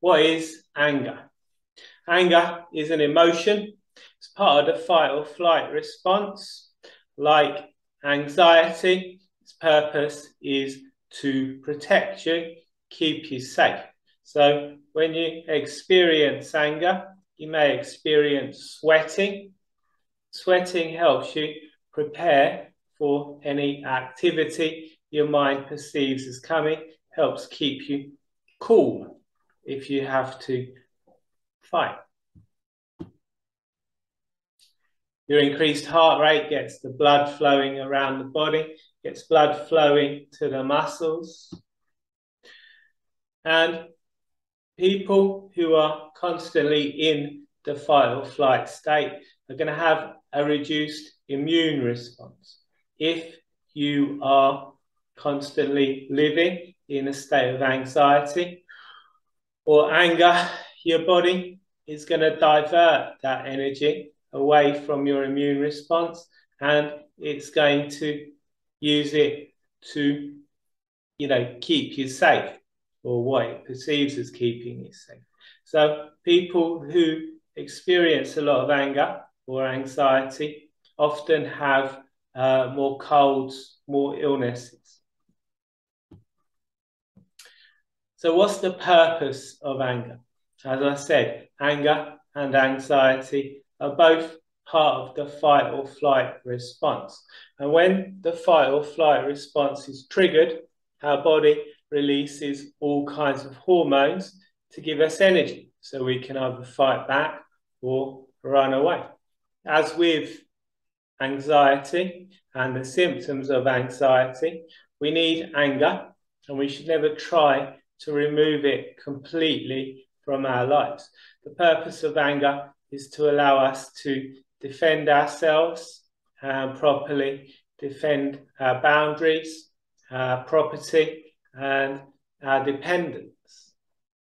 what is anger? Anger is an emotion. It's part of the fight or flight response. Like anxiety, its purpose is to protect you, keep you safe. So when you experience anger, you may experience sweating. Sweating helps you prepare for any activity your mind perceives as coming, helps keep you cool if you have to fight. Your increased heart rate gets the blood flowing around the body, gets blood flowing to the muscles. And people who are constantly in the fight or flight state are going to have a reduced immune response. If you are constantly living in a state of anxiety or anger, your body is going to divert that energy away from your immune response and it's going to use it to, you know, keep you safe or what it perceives as keeping you safe. So people who experience a lot of anger or anxiety often have uh, more colds, more illnesses. So what's the purpose of anger? As I said, anger and anxiety are both part of the fight or flight response. And when the fight or flight response is triggered, our body releases all kinds of hormones to give us energy so we can either fight back or run away. As with anxiety and the symptoms of anxiety, we need anger and we should never try to remove it completely from our lives. The purpose of anger is to allow us to defend ourselves uh, properly, defend our boundaries, our property, and our dependents.